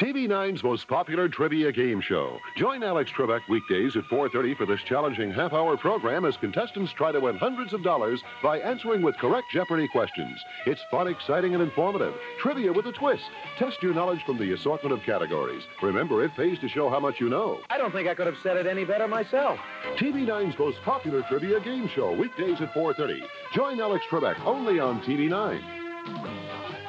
TV9's most popular trivia game show. Join Alex Trebek weekdays at 4.30 for this challenging half-hour program as contestants try to win hundreds of dollars by answering with correct Jeopardy questions. It's fun, exciting, and informative. Trivia with a twist. Test your knowledge from the assortment of categories. Remember, it pays to show how much you know. I don't think I could have said it any better myself. TV9's most popular trivia game show, weekdays at 4.30. Join Alex Trebek only on TV9.